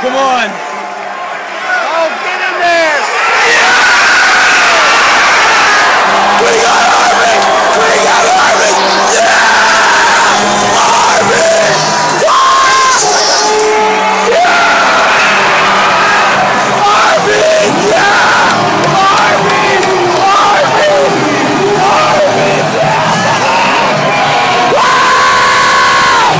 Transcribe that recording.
Come on.